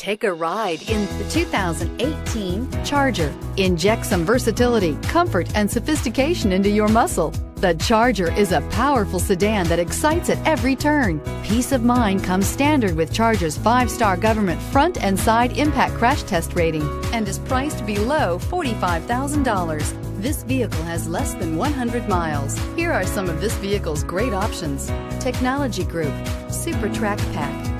Take a ride in the 2018 Charger. Inject some versatility, comfort, and sophistication into your muscle. The Charger is a powerful sedan that excites at every turn. Peace of mind comes standard with Charger's five-star government front and side impact crash test rating and is priced below $45,000. This vehicle has less than 100 miles. Here are some of this vehicle's great options. Technology Group, Super Track Pack.